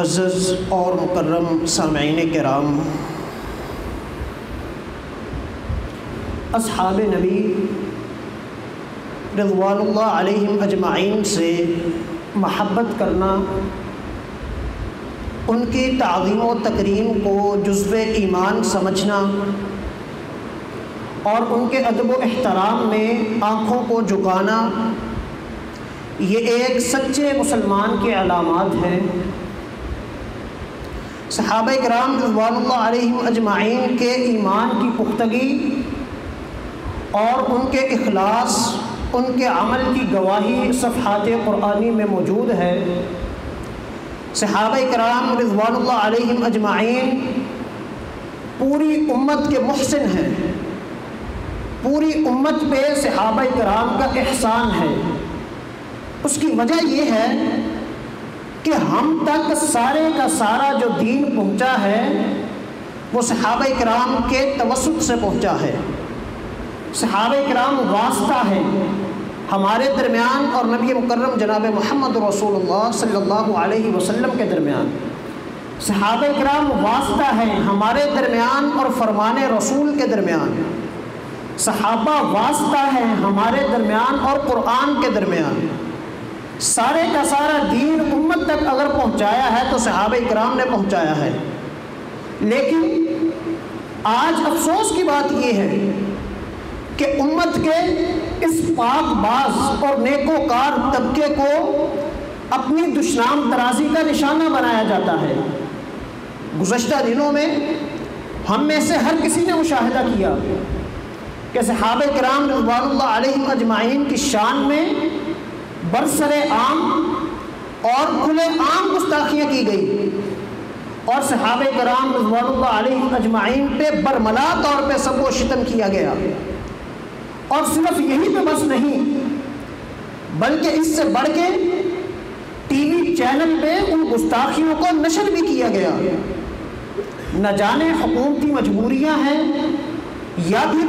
मुअज़्ज़ज़ और मुकर्रम सामीन कराम। असहाब नबी रज़वानुल्लाह अलैहिम अजमाइन से महब्बत करना, उनकी ताज़ीम व तकरीम को जुज़्व ईमान समझना और उनके अदब व एहतराम में आँखों को झुकाना, ये एक सच्चे मुसलमान के अलामात हैं। सहाबा कराम अजमाइन के ईमान की पुख्तगी और उनके अखलास उनके अमल की गवाही सफ़ात क़ुरानी में मौजूद है। सहाब कराम अलैहिम अजमाइन पूरी उम्मत के मुहसिन हैं। पूरी उम्मत पे सहाबा कराम का एहसान है। उसकी वजह यह है कि हम तक सारे का सारा जो दीन पहुँचा है, वो सहाबा कराम के तवसुत से पहुँचा है। सहाब कराम वास्ता है। हमारे दरमियान और नबी मुकर्रम जनाब मोहम्मद रसूलुल्लाह सल्लल्लाहु अलैहि वसल्लम के दरमियान। सहाब कराम वास्ता है हमारे दरमियान और फरमान रसूल के दरमियान। सहाबा वास्ता है हमारे दरमियान और क़ुरान के दरमियान। सारे का सारा दीन उम्मत तक अगर पहुँचाया है तो सहाब कराम ने पहुँचाया है। लेकिन आज अफसोस की बात यह है कि उम्मत के इस पाक बाज और नेकोकार तबके को अपनी दुश्नाम तराजी का निशाना बनाया जाता है। गुज़श्ता दिनों में हम में से हर किसी ने मुशाहिदा किया कि सहाब कराम अलैहिम अजमाइन की शान में बरसर आम और खुले आम गुस्ताखियाँ की गई। और सहाब कराम अजमाइन पे बरमला तौर पे सबको शितम किया गया। और सिर्फ़ यही पे बस नहीं, बल्कि इससे बढ़ के टीवी चैनल पे उन गुस्ताखियों को नशर भी किया गया। न जाने हुकूमती मजबूरियाँ हैं, या फिर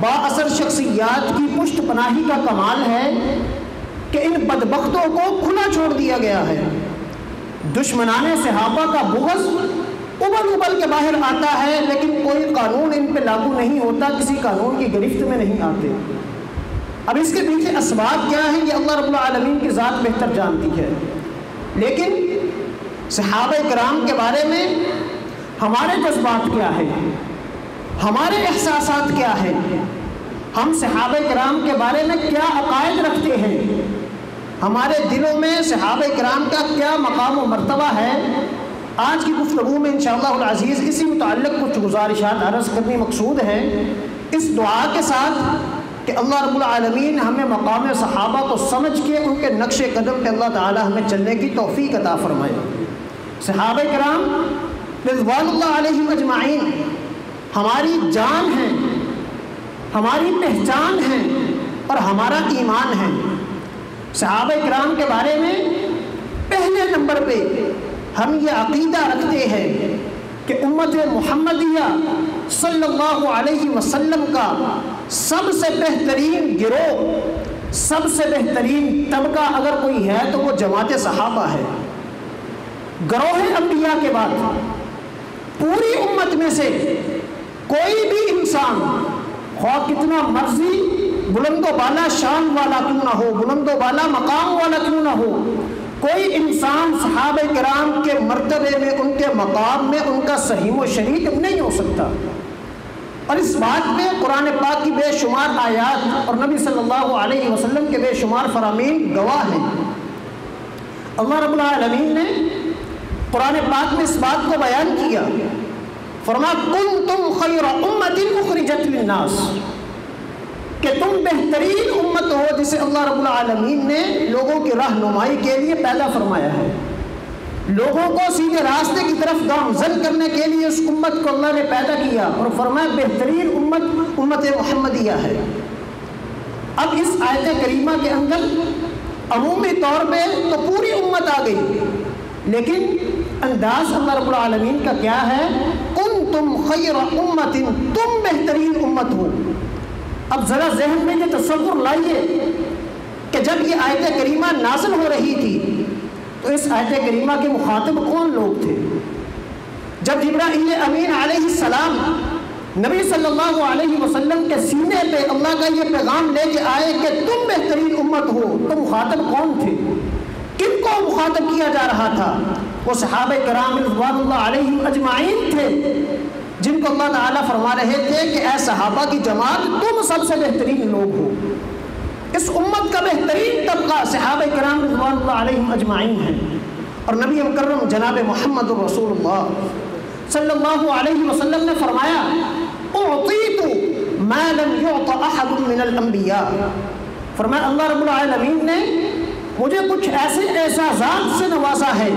बासर शख्सियात की पुष्ट पनाही का कमाल है कि इन बदबख्तों को खुला छोड़ दिया गया है। दुश्मनाने सहाबा का बुगज उबल उबल के बाहर आता है, लेकिन कोई कानून इन पे लागू नहीं होता, किसी कानून की गिरफ्त में नहीं आते। अब इसके पीछे इसबाब क्या है, ये अल्लाह रब्बुल आलमीन की ज़ात बेहतर जानती है। लेकिन सहाब कराम के बारे में हमारे जज्बात क्या है? हमारे एहसास क्या है? हम सहाब कराम के बारे में क्या अकायद रखते हैं? हमारे दिलों में सहाब कराम का क्या मकाम व मरतबा है? आज की गुफ्तु में इन अज़ीज़ इसी मुतल कुछ गुजारिशात अर्ज़ करनी मकसूद हैं। इस दुआ के साथ कि अल्लाह रब्बुल आलमीन हमें मकाम सहाबा को समझ के उनके नक्श कदम पे अल्लाह ताला हमें चलने की तोफ़ी अता फ़रमाए। सहाब कराम अजमाइन, हमारी जान है, हमारी पहचान है और हमारा ईमान है। सहाब कराम के बारे में पहले नंबर पे हम ये अकीदा रखते हैं कि उम्मत मोहम्मदिया सल्लल्लाहु अलैहि वसल्लम का सबसे बेहतरीन गिरोह, सबसे बेहतरीन तबका अगर कोई है तो वो जमात सहाबा है। ग्रोह अम्बिया के बाद पूरी उम्मत में से कोई भी इंसान खा कितना मर्ज़ी बुलंदो बाला शान वाला क्यों ना हो? बुलंदो बाला मकाम वाला क्यों ना हो? कोई इंसान सहाब कराम के मरतबे में, उनके मकाम में, उनका सही व शरीक नहीं हो सकता। और इस बात में कुरान पाक की बेशुमार आयात और नबी सल्लल्लाहु अलैहि वसल्लम के बेशुमार फरामीन गवाह हैं। अल्लाह रब्बुल आलमीन ने कुरान पाक में इस बात को बयान किया। फरमा कुन तुम खैर उम्मतिन उखरिजत लिन्नास। कि तुम बेहतरीन उम्मत हो, जिसे अल्लाह रब्बुल आलमीन ने लोगों की रहनुमाई के लिए पैदा फरमाया है। लोगों को सीधे रास्ते की तरफ़ गामजन करने के लिए उस उम्मत को अल्लाह ने पैदा किया और फरमाया, बेहतरीन उम्मत उम्मत मोहम्मदिया है। अब इस आयत करीमा के अंदर अमूमी तौर पे तो पूरी उम्मत आ गई, लेकिन अंदाज अल्लाह रब्बुल आलमीन का क्या है? कुन तुम खैर उम्मतिन, तुम बेहतरीन उम्मत हो। अब ज़रा जहन में ये तस्वुर लाइए कि जब ये आयत करीमा नाजिल हो रही थी तो इस आयत करीमा के मुखातब कौन लोग थे? जब जब्राइल अमीन सलाम नबी सल्लल्लाहु अलैहि वसल्लम के सीने पे अल्लाह का ये पैगाम लेके आए कि तुम बेहतरीन उम्मत हो तो मुखातब कौन थे? किनको मुखातब किया जा रहा था? वो सहाब कराम अजमाइन थे। जिनको अल्लाह ताला फरमा रहे थे कि ऐ सहाबा की जमात, तुम सबसे बेहतरीन लोग हो। इस उम्मत का बेहतरीन तबका सहाब कराम अजमाइन है। और नबी मकरम जनाब मोहम्मद रसूलुल्लाह सल्लल्लाहु अलैहि वसल्लम ने फरमाया फरमाया, अल्लाह रब्बुल आलमीन ने मुझे कुछ ऐसे एहसास से नवाजा है।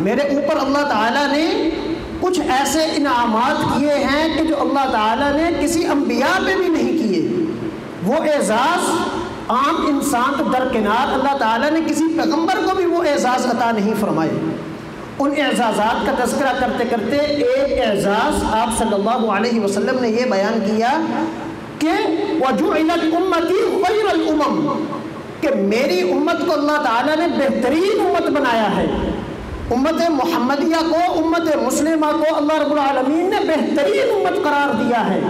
मेरे ऊपर अल्लाह ताला ने ऐसे इनामात किए हैं कि जो अल्लाह ताला ने किसी अम्बिया पे भी नहीं किए। वो एजाज़ आम इंसान तो दरकिनार अल्लाह ताला ने किसी पैगंबर को भी वो एजाज़ अता नहीं फरमाए। उन एजाज़ात का तस्करा करते करते एक एजाज़ आप सल्लल्लाहु अलैहि वसल्लम ने यह बयान किया कि उमम, कि मेरी उम्मत को अल्लाह ताला ने बेहतरीन उम्मत बनाया है। उम्मत मोहम्मदिया को, उम्मत मुस्लिमा को अल्लाह रब्बुल आलमीन ने बेहतरीन उम्मत करार दिया है।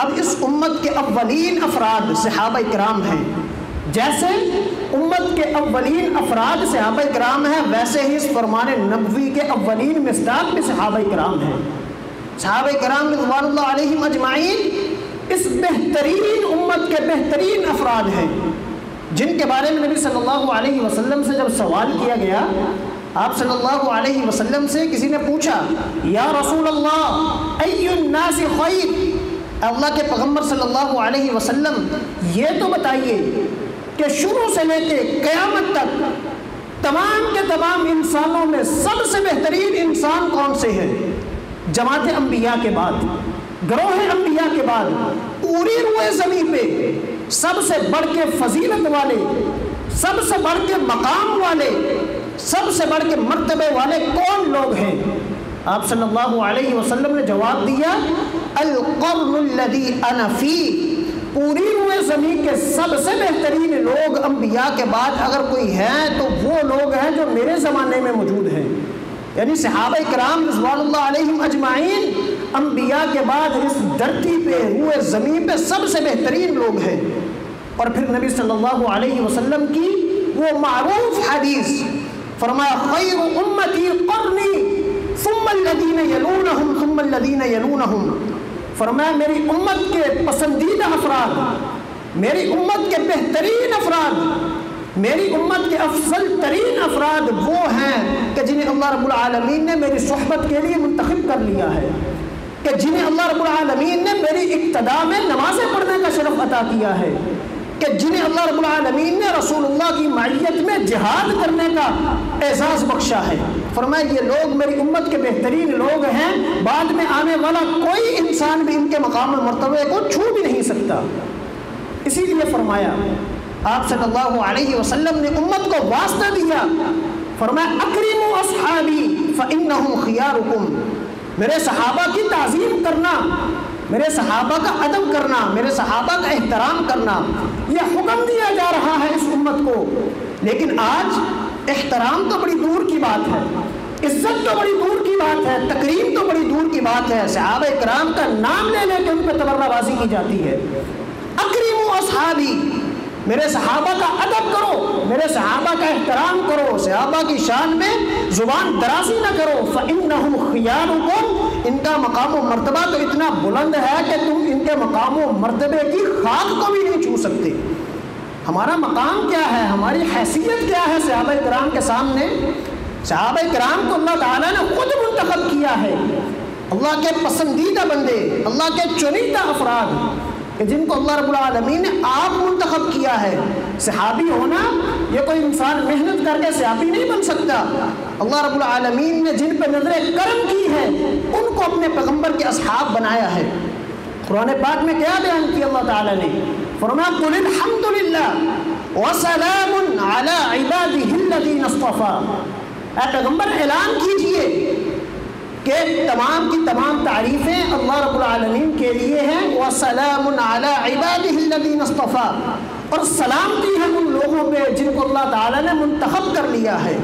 अब इस उम्मत के अव्वलीन अफराद सहाब कराम हैं। जैसे उम्मत के अव्वलीन अफराद सहाब कराम हैं, वैसे ही इस फरमान नबवी के अव्वलीन मिसदाक भी सहाब कराम हैं। सहाब कराम अजमाइन इस बेहतरीन उम्मत के बेहतरीन अफराद हैं। जिनके बारे में नबी सल्लल्लाहु अलैहि वसल्लम से जब सवाल किया गया आप सल्लल्लाहु अलैहि वसल्लम से किसी ने पूछा, या रसूल अल्लाह खैर? अल्लाह के पैगंबर सल्लल्लाहु अलैहि वसल्लम, ये तो बताइए कि शुरू से लेके क़यामत तक तमाम के तमाम इंसानों में सबसे बेहतरीन इंसान कौन से है? जमात अम्बिया के बाद, ग्रोह अम्बिया के बाद पूरी रुए ज़मी पे सबसे बढ़ के फजीलत वाले, सबसे बढ़ के मकाम वाले सबसे बढ़ के मर्तबे वाले कौन लोग हैं? आप सल्लल्लाहु अलैहि वसल्लम ने जवाब दिया अलकर्नदी अनफी पूरी हुए ज़मीन के सबसे बेहतरीन लोग अम्बिया के बाद अगर कोई है तो वो लोग हैं जो मेरे ज़माने में मौजूद हैं। यानी सहाब कराम अजमाइन अम्बिया के बाद इस धरती पे हुए ज़मीन पे सबसे बेहतरीन लोग हैं। और फिर नबी सल्लल्लाहु अलैहि वसल्लम की वो मरूफ हदीस फरमाया फरमाया, मेरी उम्मत के पसंदीदा अफराद, मेरी उम्मत के बेहतरीन अफराद, मेरी उम्मत के अफसल तरीन अफराद वो हैं कि जिन्हें अल्लाह रब्बुल ने मेरी सोहबत के लिए मुंतखब कर लिया है, कि जिन्हें अल्लाह रब्बुल आलमीन ने मेरी इब्तदा में नमाज़ें पढ़ने का शरफ अता किया है कि जिन्हें अल्लाह रबालमीन ने रसूलुल्लाह की मैत में जिहाद करने का एहसास बख्शा है। फरमाए, ये लोग मेरी उम्मत के बेहतरीन लोग हैं। बाद में आने वाला कोई इंसान भी इनके मकाम मरतबे को छू भी नहीं सकता। इसीलिए फरमाया, आप सल्लल्लाहु अलैहि वसल्लम ने उम्मत को वास्ता दिया। फरमाया अकरीम असहाबी फ़िन्नहुम खियारुकुम। मेरे सहाबा की ताज़ीम करना मेरे सहाबा का अदब करना, मेरे सहाबा का एहतराम करना, यह हुक्म दिया जा रहा है इस उम्मत को। लेकिन आज एहतराम तो बड़ी दूर की बात है, इज़्ज़त तो बड़ी दूर की बात है तकरीम तो बड़ी दूर की बात है। सहाब कराम का नाम ले लेकर उन पर तबर्राबाजी की जाती है। अक्रीम असहाबी, मेरे सहाबा का अदब करो, मेरे सहाबा का एहतराम करो। सहाबा की शान में ज़ुबान दराजी ना करो। फ़िन इनका मकाम मरतबा तो इतना बुलंद है कि तुम इनके मकाम मरतबे की खाक को भी नहीं छू सकते। हमारा मकाम क्या है? हमारी हैसियत क्या है सहाबा कराम के सामने? सहाबा कराम को अल्लाह ताला ने खुद मुंतखब किया है। अल्लाह के पसंदीदा बंदे, अल्लाह के चुनीदा अफराद जिनको अल्लाह रबालमीन ने आप मुंतखब किया है। सहाबी होना ये कोई इंसान मेहनत करके सहाबी नहीं बन सकता। अल्लाह रबालमीन ने जिन पर नज़र करम की है, उनको अपने पैगंबर के असहाब बनाया है। कुरान पाक में क्या बयान किया अल्लाह ताला ने? फरमा अला पैगंबर ऐलान कीजिए कि तमाम की तमाम तारीफ़ें अल्लाह रब्बुल आलमीन के लिए हैं। व सलामबादीनस्तफ़ा और सलामती है उन लोगों पे जिनको अल्लाह ताला ने मुंतखब कर लिया है,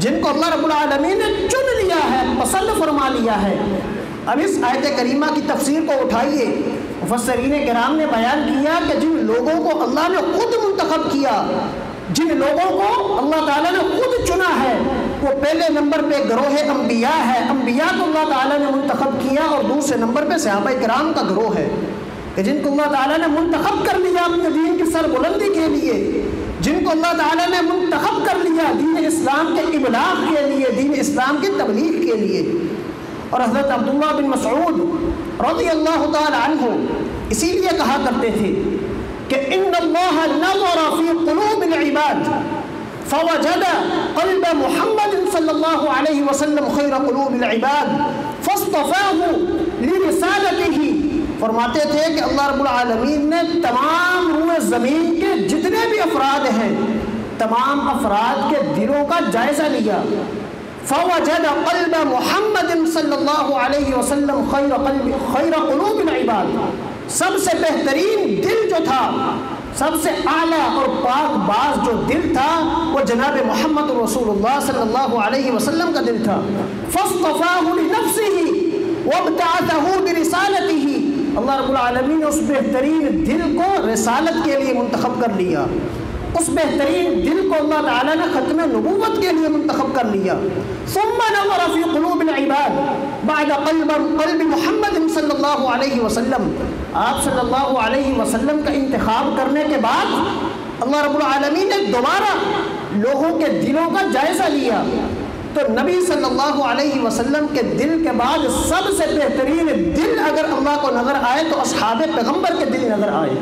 जिनको अल्लाह रब्बुल ने चुन लिया है पसंद फरमा लिया है। अब इस आयत करीमा की तफसीर को उठाइए। मुफसरीन कराम ने बयान किया कि जिन लोगों को अल्लाह ने खुद मुंतखब किया, जिन लोगों को अल्लाह ताला ने खुद चुना है, वो पहले नंबर पे ग्रोह अम्बिया है। अम्बिया को अल्लाह ताला ने मुंतखब किया और दूसरे नंबर पे सहाबा कराम का ग्रोह है। कि जिनको अल्लाह ताला ने मुंतखब कर लिया अपने दीन की सरबुलंदी के लिए, जिनको अल्लाह ताला ने मुंतखब कर लिया दीन इस्लाम के इबलाग के लिए, दीन इस्लाम की तबलीग के लिए। और हज़रत अब्दुल्ला बिन मसऊद रज़ी अल्लाह तु इसीलिए कहा करते थे कि इन इबाद, फ़वजद क़ल्ब मोहम्मद सल्लल्लाहु अलैहि वसल्लम खैर क़ुलूब इबाद, फ़स्तफ़ाहु लिरिसालतिही फरमाते थे कि अल्लाह रब्बुल आलमीन ने तमाम रूए ज़मीन के जितने भी अफराद हैं, तमाम अफराद के दिलों का जायज़ा लिया। फ़वजद क़ल्ब मोहम्मद वसल्लम खैर खैर इबाद। सबसे बेहतरीन दिल जो था, सबसे आला और पाक बाज जो दिल था, वो जनाब मोहम्मद रसूलुल्लाह सल्लल्लाहु अलैहि वसल्लम का दिल था। नफ्सिही वबतातहू बिरिसालतिही। अल्लाह रब्बुल आलमीन ने उस बेहतरीन दिल को रसालत के लिए मुंतखब कर लिया। उस बेहतरीन दिल को अल्लाह ताला ने ख़त्म नबूवत के लिए मुंतखब कर लिया। मोहम्मद वसल्लम। आप सल्लल्लाहु अलैहि वसल्लम का इंतखब करने के बाद अल्लाह रब्बुल आलमीन ने दोबारा लोगों के दिलों का जायज़ा लिया। तो नबी सल्लल्लाहु अलैहि वसल्लम के दिल के बाद सबसे बेहतरीन दिल अगर अल्लाह को नज़र आए तो अब पैगंबर के दिल नज़र आए।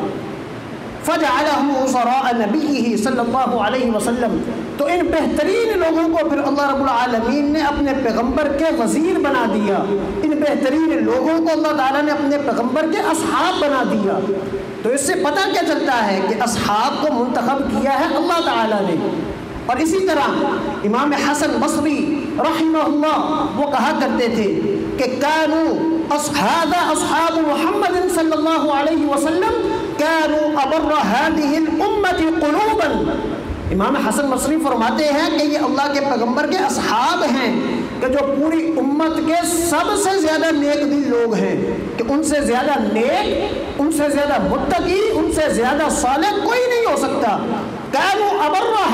नबी सल्लल्लाहु अलैहि वसल्लम। तो इन बेहतरीन लोगों को फिर अल्लाह रब्बुल आलमीन ने अपने पैगंबर के वज़ीर बना दिया। इन बेहतरीन लोगों को अल्लाह ताला ने अपने पैगंबर के असहाब बना दिया। तो इससे पता क्या चलता है कि असहाब को मुंतखब किया है अल्लाह ताला ने। और इसी तरह इमाम हसन बसरी रहीमहुल्लाह वो कहा करते थे कि कानू असहाब मोहम्मद वसल्लम कानू अबर हादिहिल कुलूबन। इमाम हसन मसरी फरमाते हैं कि ये अल्लाह के पैगंबर के असहाब हैं कि जो पूरी उम्मत के सबसे ज़्यादा नेक दिल लोग हैं कि उनसे ज़्यादा नेक, उनसे ज़्यादा मुत्तकी, उनसे ज़्यादा साले कोई नहीं हो सकता। कानू अबर्रबन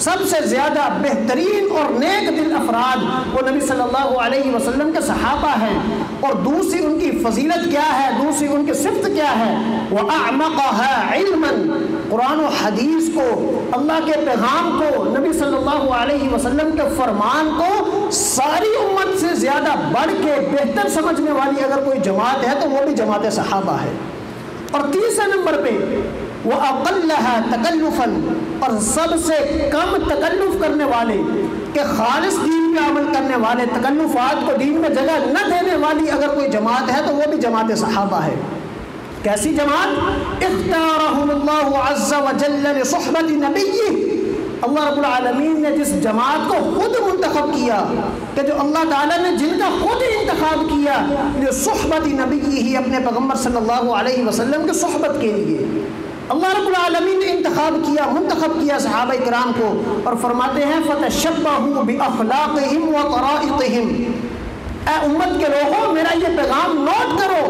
सबसे ज़्यादा बेहतरीन और नेक दिल अफराद वो नबी सल्लल्लाहु अलैहि वसल्लम के सहाबा हैं। और दूसरी उनकी फजीलत क्या है? दूसरी उनकी सिफत क्या है? वह आमक है कुरान हदीस को, अल्लाह के पैगाम को, नबी सल्लल्लाहु अलैहि वसल्लम के फरमान को सारी उम्मत से ज़्यादा बढ़ के बेहतर समझने वाली अगर कोई जमात है तो वो भी जमात सहाबा है। और तीसरे नंबर पे वो अकल तकल्लुफन। और सबसे कम तकल्लुफ करने वाले, के खालिश दीन पे अमल करने वाले, तकल्लुफात को दीन में जगह न देने वाली अगर कोई जमात है तो वो भी जमात सहाबा है। कैसी जमात? इख्तारहमत नबी अल्लाह रब्बुल आलमीन ने जिस जमात को खुद मुंतखब किया, कि जो अल्लाह ताला ने जिनका खुद इंतखब किया जो सहबत नबी ही अपने पैगंबर सल्लल्लाहु अलैहि वसल्लम के सहबत के लिए। अल्लाह रब्बुल आलमीन ने इंतखब किया, मुंतखब किया सहाबा कराम को और फरमाते हैं, फ़तशब्बहू बिअखलाक़िहिम व ए उम्मत के लोगों, मेरा ये पैगाम नोट करो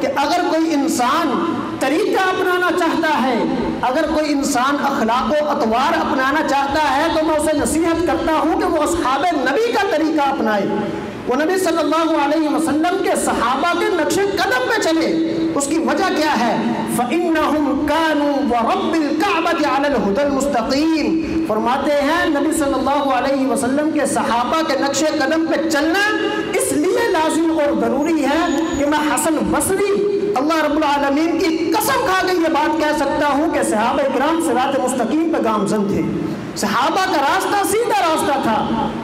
कि अगर कोई इंसान तरीका अपनाना चाहता है, अगर कोई इंसान अखलाक अतवार अपनाना चाहता है तो मैं उसे नसीहत करता हूँ कि वो असहाब नबी का तरीका अपनाए। वो नबी सल्लल्लाहु अलैहि वसल्लम के सहाबा के नक्शे कदम पे चले। उसकी वजह क्या है? मुस्तकीम फरमाते हैं, नबी सल्लल्लाहु अलैहि वसल्लम के सहाबा के नक्शे कदम पे चलना इसलिए लाजिम और ज़रूरी है कि मैं हसन बसरी, अल्लाह रब्बुल की कसम खा के ये बात कह सकता हूँ कि सहाबा इकराम सिरात मुस्तकीम पे गामजन थे। सहाबा का रास्ता सीधा रास्ता था।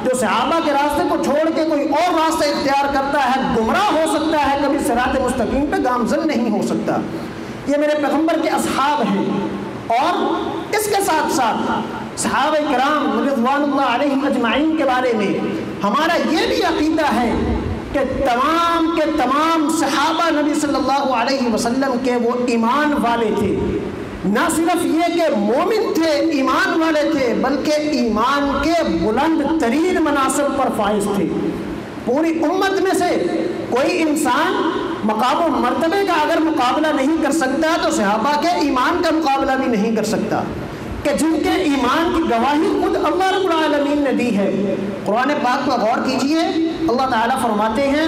जो सहाबा के रास्ते को छोड़ के कोई और रास्ता इख्तियार करता है, गुमराह हो सकता है, कभी सरात मुस्तकीम पे गामजन नहीं हो सकता। ये मेरे पैगंबर के असहाब हैं। और इसके साथ साथ सहाब कराम रिजवान अजमाइन के बारे में हमारा ये भी अकीदा है कि तमाम के तमाम सहाबा नबी सल्लल्लाहु अलैहि वसल्लम के वो ईमान वाले थे। ना सिर्फ़ ये कि मोमिन थे, ईमान वाले थे, बल्कि ईमान के बुलंद तरीन मनासब पर फाइज थे। पूरी उम्मत में से कोई इंसान मकाम मरतबे का अगर मुकाबला नहीं कर सकता तो सहाबा के ईमान का मुकाबला भी नहीं कर सकता कि जिनके ईमान की गवाही खुद अल्लाह रबालमीन ने दी है कुरान पाक पर गौर कीजिए अल्लाह ताला फरमाते हैं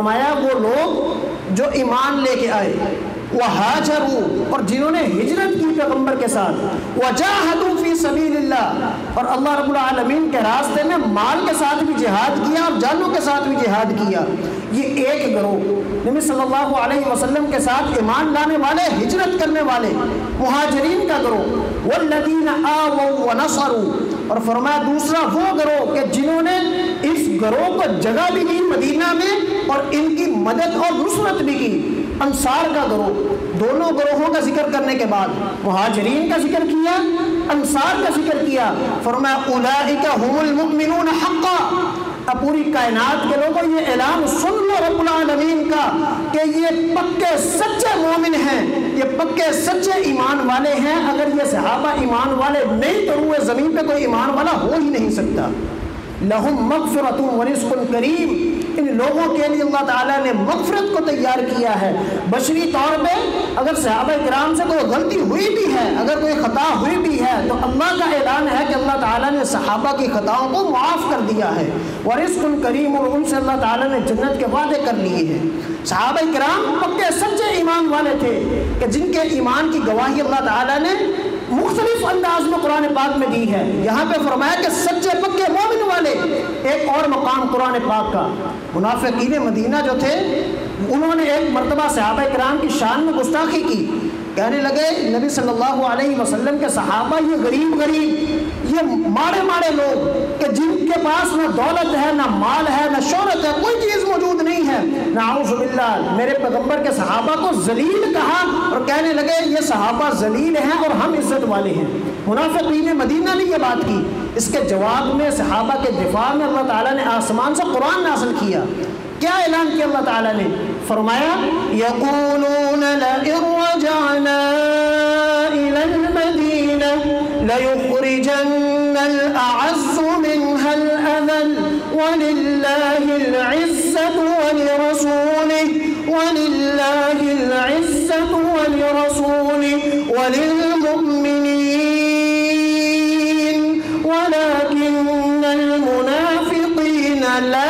फरमाया, वो लोग जो ईमान लेके आए वह हाजरू, और जिन्होंने हिजरत की पैगंबर के साथ वजाहदूफी सबील्लाह और अल्लाह रबालमीन के रास्ते में माल के साथ भी जिहाद किया और जानों के साथ भी जिहाद किया। ये एक गरोह। नबी सल्लल्लाहु अलैहि वसल्लम के साथ ईमान लाने वाले, हिजरत करने वाले, मुहाजरीन का गरोह। वल्लदीन आव व नसरू। और फरमाया, दूसरा वो ग्रोह कि जिन्होंने इस गरोह को जगह भी दी मदीना में और इनकी मदद और नुसरत भी की। अंसार का गरोह, दोनों ग्रोहों का ज़िक्र करने के बाद मुहाजरीन का ज़िक्र किया, अंसार का ज़िक्र किया। अब पूरी कायनात के लोगों, ये ऐलान सुन लो रबालमीन का कि ये पक्के सच्चे मोमिन हैं, ये पक्के सच्चे ईमान वाले हैं। अगर ये सहाबा ईमान वाले नहीं तो हुए ज़मीन पे कोई ईमान वाला हो ही नहीं सकता। लहुम मगफरत वरिस्कुन करीम। इन लोगों के लिए अल्लाह ताला ने मगफरत को तैयार किया है। बशरी तौर पे अगर सहाबा कराम से कोई गलती हुई भी है, अगर कोई ख़ता हुई भी है तो अल्लाह का ऐलान है कि अल्लाह ताला ने सहाबा की ख़ताओं को माफ़ कर दिया है। वरिस्कुन करीम और उनसे अल्लाह ताला ने जन्नत के वादे कर लिए हैं। सहाबा कराम पक्के सच्चे ईमान वाले थे कि जिनके ईमान की गवाही अल्लाह ताला ने मुख्तलिफ़ अंदाज में कुरान पाक में दी है। यहाँ पे फरमाया कि सच्चे पक्के मोमिन वाले एक और मकाम कुरान पाक का। मुनाफिकीन मदीना जो थे, उन्होंने एक मरतबा सहाबा कराम की शान में गुस्ताखी की। कहने लगे, नबी सल्लल्लाहु अलैहि वसल्लम के सहाबा, ये गरीब गरीब ये माड़े माड़े लोग कि जिनके पास ना दौलत है, ना माल है, ना शोहरत है, कोई चीज़ मौजूद नहीं है। नाउजुबिल्ला मेरे पैगंबर के सहाबा को जलील कहा और कहने लगे, ये सहाबा जलील हैं और हम इज़्ज़त वाले हैं। मुनाफिकीन मदीना ने यह बात की। इसके जवाब में सहाबा के दिफा में अल्लाह ताला ने आसमान से कुरान नासिल किया। क्या ऐलान किया अल्लाह ताला ने? फरमाया, यकूलून लइरजाना इलल मदीना लयुखरिजन्नल अअज़्ज़ु मिनहल अज़ल वलिल्लाहिल इज़्ज़तु वलिरसूलिहि वलिल्लाहिल इज़्ज़तु वलिरसूलिहि वलिलमुमिनीन वलाकिन्नल मुनाफिकीन ला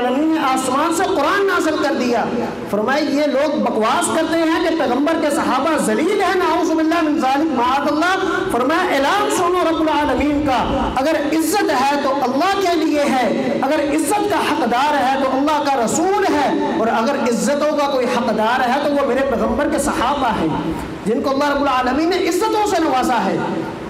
ने आसमान से कुरान नासिल कर दिया फरमाए, ये लोग बकवास करते हैं कि पैगंबर के सहाबा जलील है, नाउजुबिल्लाह फरमाया, ऐलान सुनो रबालमीन का, अगर इज़्ज़त है तो अल्लाह के लिए है, अगर इज़्ज़त का हकदार है तो अल्लाह का रसूल है, और अगर इज्जतों का कोई हकदार है तो वो मेरे पैगंबर के सहाबा है, जिनको अल्लाह रबालमीन ने इज्जतों से नवाजा है।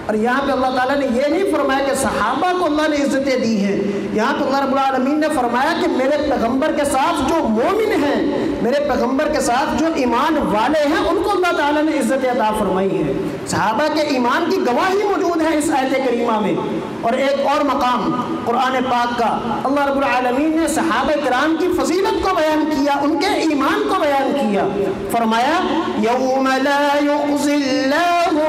और यहाँ पे अल्लाह ताला ने ये नहीं फरमाया कि सहाबा को अल्लाह ने इज़्ज़तें दी हैं। यहाँ पे अल्लाह रब्बुल ने फरमाया कि मेरे पैगंबर के साथ जो मोमिन हैं मेरे पैगंबर के साथ जो ईमान वाले हैं, उनको अल्लाह ताला ने इज़्ज़त अता फरमाई है। सहाबा के ईमान की गवाही मौजूद है इस आयत करीमा में। और एक और मकाम कुरान पाक का। अल्लाह रब्बुल आलमीन ने सहाबा कराम की फजीलत को बयान किया, उनके ईमान को बयान किया। फरमाया, यौम ला युज़िल्लाहु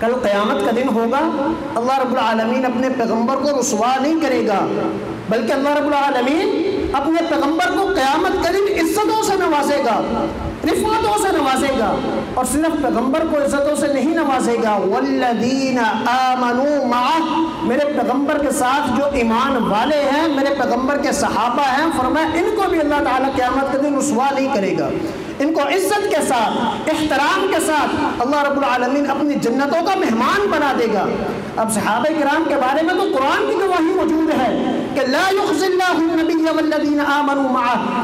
कल क़यामत का दिन होगा। अल्लाह रब्बुल आलमीन अपने पैगंबर को रुसवा नहीं करेगा, बल्कि अल्लाह रब्बुल आलमीन अपने पैगंबर को क़्यामत के दिन इज्जतों से नवाजेगा, रिफातों से नवाजेगा और सिर्फ़ पैगंबर को इज्जतों से नहीं नवाजेगा। मेरे पैगंबर के साथ जो ईमान वाले हैं, मेरे पैगंबर के सहाबा हैं, फरमाया, इनको भी अल्लाह ताला क़यामत के दिन रुसवा नहीं करेगा। इनको इज़्ज़त के साथ, एहतराम के साथ अल्लाह रब्बुल आलमीन अपनी जन्नतों का मेहमान बना देगा। अब सहाब कराम के बारे में तो कुरान की गवाही मौजूद है। कि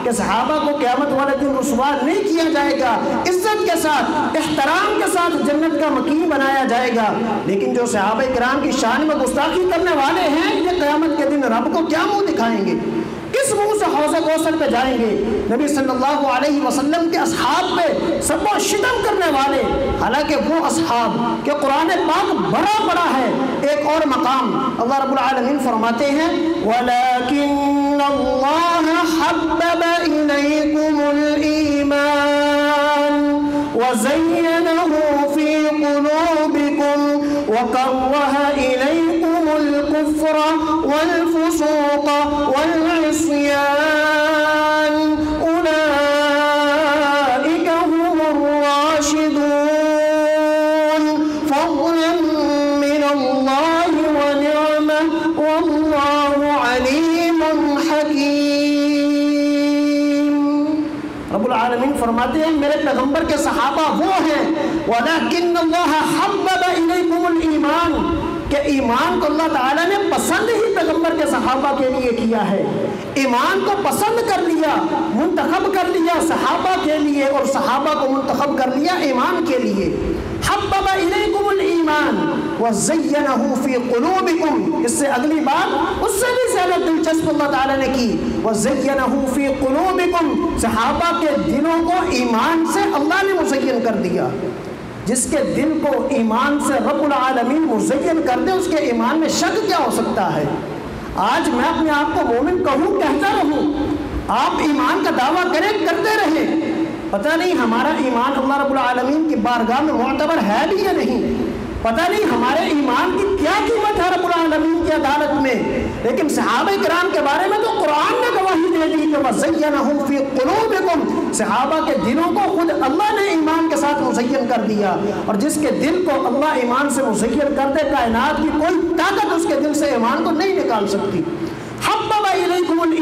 कि सहाबा को क़यामत वाले दिन रुसवा नहीं किया जाएगा। इज़्ज़त के साथ, एहतराम के साथ जन्नत का मकीन बनाया जाएगा। लेकिन जो सहाबा कराम की शान में गुस्ताखी करने वाले हैं, ये क़यामत के दिन रब को क्या मुँह दिखाएँगे? किस मुँह से हौज कौसर पे जाएँगे। नबी सल्लल्लाहु अलैहि वसल्लम के असहाब पे सब शिदम करने वाले, हालाँकि वो असहाब के कुरान पाक बड़ा बड़ा है, एक और मकाम अल्लाह रब्बुल आलमीन फरमाते हैं वलाकिन अल्लाह हब्बब इलैकुमुल ईमान, वज़य्यनहु फ़ी कुलूबिकुम वकर्रह ईमान, कि ईमान को अल्लाह ताला ने पसंद ही पैगंबर के सहाबा के लिए किया है। ईमान को पसंद कर लिया, मुंतखब कर लिया सहाबा के लिए और सहाबा को मुंतखब कर लिया ईमान के लिए। इससे अगली बात उससे भी ज़्यादा दिलचस्प अल्लाह ताला ने की। वज़य्यनहु फ़ी कुलूबिकुम। सहाबा के दिलों को ईमान से अल्लाह ने मुज़य्यन कर दिया। जिसके दिल को ईमान से रब्बुल आलमीन मुज़य्यन कर दे, उसके ईमान में शक क्या हो सकता है? आज मैं अपने आप को मोमिन कहूँ, कहता रहूँ। आप ईमान का दावा करें, करते रहे। पता नहीं हमारा ईमान अल्लाह रब्बुल आलमीन की बारगाह में मोतबर है भी या नहीं? पता नहीं हमारे ईमान की क्या कीमत है रब्बुल आलमीन की अदालत में? लेकिन सहाब कराम के बारे में तो कुरान ने गवाही दे दी कि वज़य्यनहुम फ़ी कुलूबिकुम। सहाबा के दिलों को खुद अल्लाह ने ईमान के साथ मुसैन कर दिया और जिसके दिल को अल्लाह ईमान से मुसैन कर दे कायनात की कोई ताकत उसके दिल से ईमान को नहीं निकाल सकती।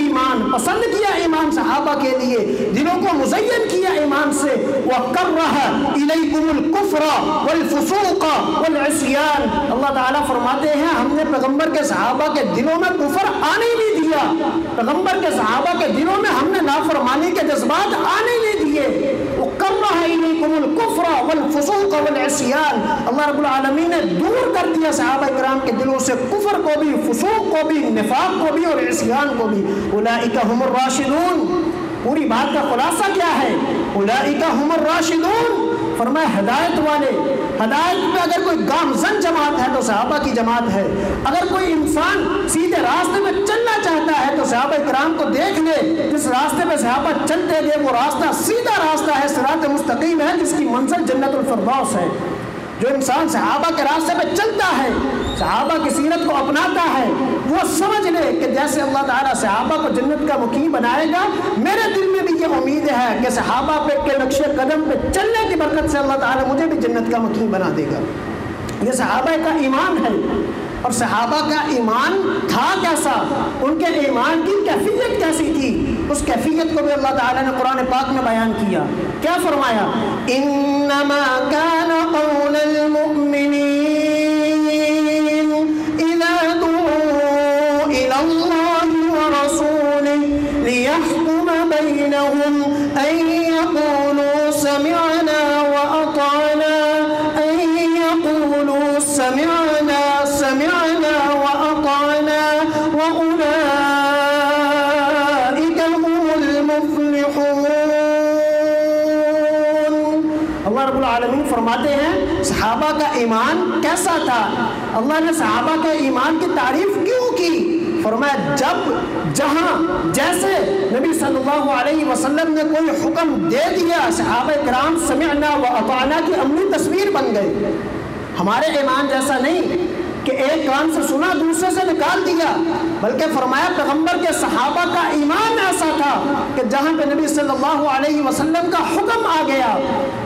ईमान। पसंद किया ईमान सहाबा के लिए दिलों को मुजयन किया ईमान से, वह कर रहा अल्लाह ताला फरमाते हैं, हमने पैगंबर के सहाबा के दिलों में कुफर आने नहीं दिया। पैगंबर के सहाबा के दिलों में हमने नाफरमानी के जज्बात आने नहीं दिए। वो कर रहा अल्लाह रब्बुल आलमीन ने दूर कर दिया सहाबा कराम के दिलों से कुफर को भी फसूक को भी निफाक को भी और इस्यान को भी उलाइका हुमुर राशिदून पूरी बात का खुलासा क्या है उलाइका हुमुर राशिदून फरमाया हदायत वाले हदायत में अगर कोई गामजन जमात है तो सहाबा की जमात है। अगर कोई इंसान सीधे रास्ते में चलना चाहता है तो सहाबा कराम को देख ले। जिस रास्ते में सहाबा चलते गए वो रास्ता सीधा रास्ता है, सिरात मुस्तकीम है, जिसकी मंजिल जन्नतुल फिरदौस है। जो इंसान सहाबा के रास्ते पे चलता है सहाबा की सीरत को अपनाता है, वो समझ ले कि जैसे अल्लाह ताला सहाबा को जन्नत का मुकीम बनाएगा, मेरे दिल में भी ये उम्मीद है कि सहाबा पे, के नक्शे कदम पे चलने की बरकत से अल्लाह ताला मुझे भी जन्नत का मुकीम बना देगा। ये सहाबा का ईमान है, और सहाबा का ईमान था कैसा? उनके ईमान की कैफियत कैसी थी? उस कैफियत को भी अल्लाह ताला ने कुरान पाक में बयान किया। क्या फरमाया? इन्नमा कान ईमान कैसा था? अल्लाह ने सहाबा के ईमान की तारीफ़ क्यों की? फरमाया, जब जहाँ जैसे नबी सल्लल्लाहु अलैहि वसल्लम ने कोई हुक्म दे दिया, सहाबा कराम समिअना व अपाना की अमली तस्वीर बन गए हमारे ईमान जैसा नहीं एक कान से सुना, दूसरे से निकाल दिया। बल्कि फरमाया, पैगंबर के सहाबा का ईमान ऐसा था कि जहाँ पे नबी सल्लल्लाहु अलैहि वसल्लम का हुक्म आ गया।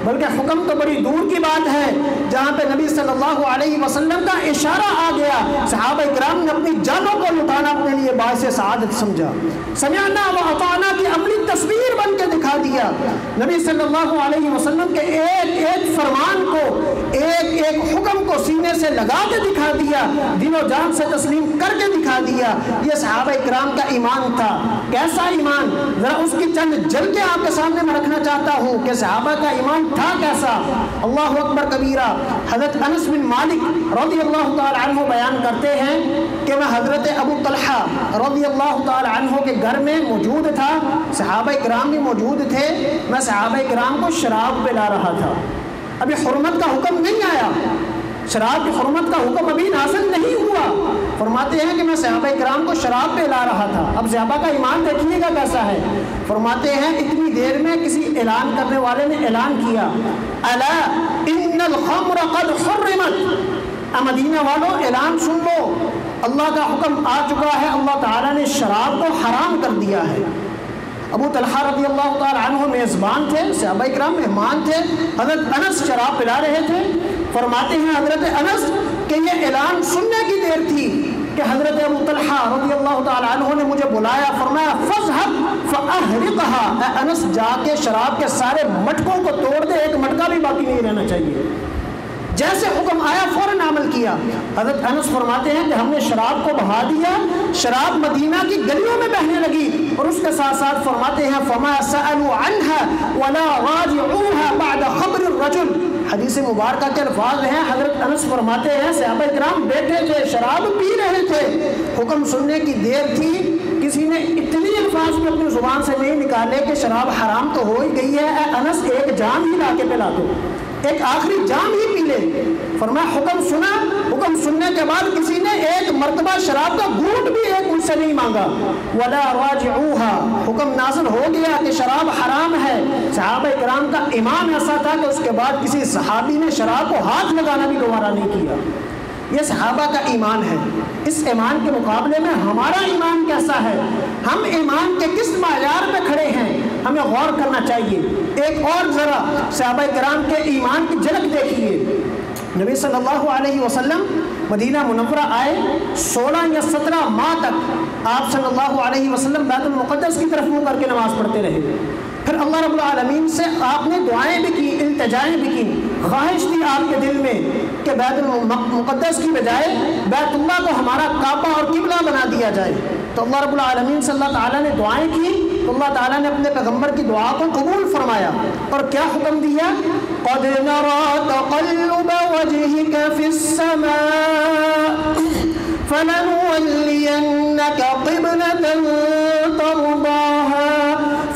बल्कि हुक्म तो बड़ी दूर की बात है, जहाँ पे नबी सल्लल्लाहु अलैहि वसल्लम का इशारा आ गया। सहाबा इकराम ने अपनी जानों को लुटाना, अपने लिए बायस सआदत समझा। समयाना व अताना की अमली तस्वीर बन के दिखा दिया। नबी सल्लल्लाहु अलैहि वसल्लम के एक एक फरमान को एक एक हुक्म को सीने से लगा के दिखा दिया। दिलो जान से तस्लीम करके दिखा दिया। ये सहाब इकराम का ईमान था। कैसा ईमान? जरा उसकी चंद जल के आपके सामने में रखना चाहता हूँ कि सहाबा का ईमान था कैसा? अल्लाह अकबर कबीरा, हज़रत अनस बिन मालिक रज़ी अल्लाह तु बयान करते हैं कि मैं हज़रत अबू तलहा रज़ी अल्लाह तु के घर में मौजूद था। सहाबा इकराम भी मौजूद थे। मैं सहाबा इकराम को शराब पिला रहा था। अभी हरमत का हुक्म नहीं आया। शराब की हरमत का हुक्म अभी नाजिल नहीं हुआ। फरमाते हैं कि मैं सहाबा कराम को शराब पे ला रहा था। अब सहाबा का ईमान देखिएगा कैसा है? फरमाते हैं, इतनी देर में किसी ऐलान करने वाले ने ऐलान किया। अला मदीना वालों, ऐलान सुन लो। अल्लाह का हुक्म आ चुका है। अल्लाह ताला ने शराब को हराम कर दिया है। अबू तलहा रदी अल्लाह तु मेज़बान थे, सहाबा कराम मेहमान थे। हज़रत अनस शराब पिला रहे थे। फरमाते हैं, हज़रत अनस, कि ये ऐलान सुनने की देर थी कि हज़रत अबू तलहा रज़ी अल्लाह तु ने मुझे बुलाया, फरमाया, फजहब कहा अनस, जाके शराब के सारे मटकों को तोड़ दे, एक मटका भी बाकी नहीं रहना चाहिए। जैसे हुक्म आया, फ़ौरन अमल किया। हज़रत अनस फरमाते हैं कि हमने शराब को बहा दिया, शराब मदीना की गलियों में बहने लगी और उसके साथ साथ फरमाते हैं, फमा हदीस मुबारक के अल्फाज हैं, हज़रत अनस फरमाते हैं, सहाबा कराम बैठे थे, शराब पी रहे थे। हुक्म सुनने की देर थी, किसी ने इतनी अल्फाज में अपनी ज़ुबान से नहीं निकाले कि शराब हराम तो हो ही गई है। अनस, एक जान ही ला के पिला दो। एक आखिरी जाम ही पी ले। फरमाया, हुक्म सुना। हुक्म सुनने के बाद किसी ने एक मरतबा शराब का घूट भी एक मुझसे नहीं मांगा। वला राजऊहा। हुक्म नाजिल हो गया कि शराब हराम है। सहाबा इकराम का ईमान ऐसा था कि उसके बाद किसी सहाबी ने शराब को हाथ लगाना भी दोबारा नहीं किया। ये सहाबा का ईमान है। इस ईमान के मुकाबले में हमारा ईमान कैसा है? हम ईमान के किस मैार पे खड़े हैं? हमें गौर करना चाहिए। एक और ज़रा सहाबा कराम के ईमान की झलक देखिए। नबी सल्लल्लाहु अलैहि वसल्लम मदीना मुनवरा आए 16 या 17 माह तक आप सल्लल्लाहु अलैहि वसल्लम बैतुल मुक़द्दस की तरफ़ मुँह करके नमाज़ पढ़ते रहे। फिर अल्लाह रबालमीन से आपने दुआएँ भी की, इल्तजाएँ भी की, ख्वाहिश थी आपके दिल में कि बैतुलमुक़द्दस की बजाय बैतुल्ला को हमारा काबा और किबला बना दिया जाए। तो अल्लाह रबालमीन से अल्लाह ताला ने दुआएँ की अल्लाह ताला ने अपने पैगम्बर की दुआ को कबूल फरमाया और क्या हुक्म दिया फलनुवल्लियन्नक क़िबलतन तरदाहा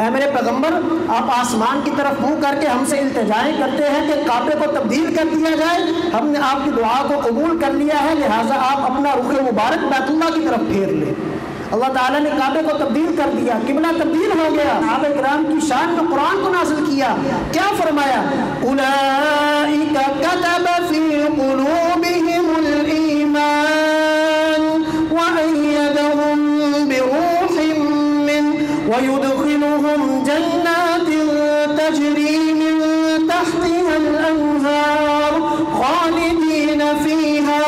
ऐ मेरे पैगंबर, आप आसमान की तरफ़ मुँह करके हमसे इल्तजाएँ करते हैं कि काबे को तब्दील कर दिया जाए। हमने आपकी दुआ को कबूल कर लिया है, लिहाजा आप अपना रुख मुबारक बैतुल्ला की तरफ़ फेर लें। अल्लाह ताला ने काबे को तब्दील कर दिया, किबला तब्दील हो गया। साहब कराम की शान में कुरान को नाजिल किया। क्या फरमाया? उलाइका कतब फ़ी कुलूबिहिमुल ईमान। मिन व युदखिलुहुम जन्नातिन तजरी मिन तहतिहा अल-अनहार खालिदीन फीहा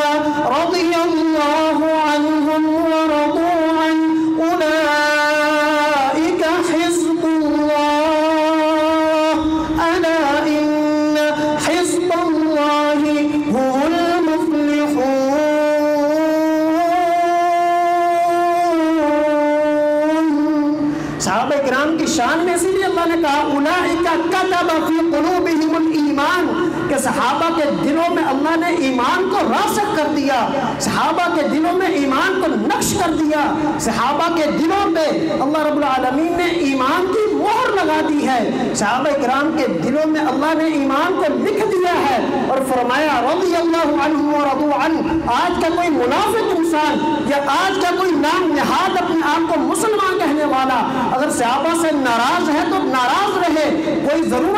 कि सहाबा के दिलों में अल्लाह ने ईमान को रासक कर दिया। सहाबा के दिलों में ईमान को नक्श कर दिया। सहाबा के दिलों पे अल्लाह रब्बुल आलमीन ने ईमान की मोहर लगा दी है। सहाबा कराम के दिलों में अल्लाह ने ईमान को लिख दिया है और फरमाया रज़ी अल्लाह आज का कोई मुनाफिक इंसान या आज का कोई नाम नहाद अपने आप को मुसलमान कहने वाला, अगर सहाबा से नाराज़ है तो नाराज़ रहे, कोई नाराजी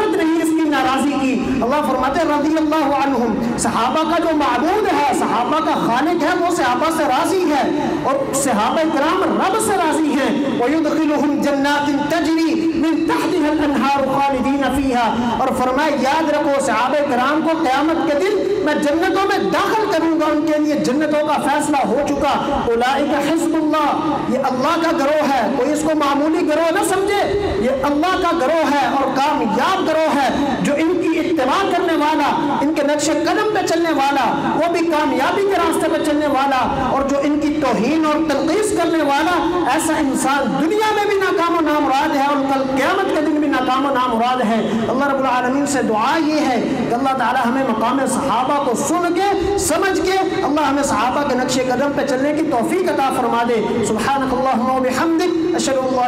अल्लाह फरमाते रज़ी अल्लाह सहाबा का जो मबूद है, सहाबा का खालिक है, वो सहाबा से राज़ी है। और सहाबा कराम रब से राज़ी हैं। वयुदखिलुहुम जन्नातिन तजरी मिन तहतिहा अल-अनहार खालिदीन फीहा। और फरमाए, याद रखो, सहाबा कराम को क़यामत के दिन मैं जन्नतों में दाखिल करूँगा उनके लिए। जन्नतों का फैसला हो चुका। उलाइका हिज़्बुल्लाह, ये अल्लाह का गरोह है। कोई इसको मामूली गरोह ना समझे। ये अल्लाह का गरोह है और कामयाब गरोह है, जो इनकी इतवा करने वाला, इनके नक्शे कदम पे चलने वाला, वो भी कामयाबी के रास्ते पे चलने वाला, और जो इनकी तोहीन और तनकीस करने वाला, ऐसा इंसान दुनिया में भी नाकाम नामुराद है और कल क़यामत के दिन भी नाकाम नामुराद है। अल्लाह रब्बुल आलमीन से दुआ ये है कि अल्लाह ताला हमें मकाम सहाबा को सुन के, समझ के अल्लाह हमें सहाबा के नक्शे कदम पे चलने की तोफ़ी अता फरमा दे। सुबह अल्लाहुम्मा व बिहम्दिक, अशहदु अल्ला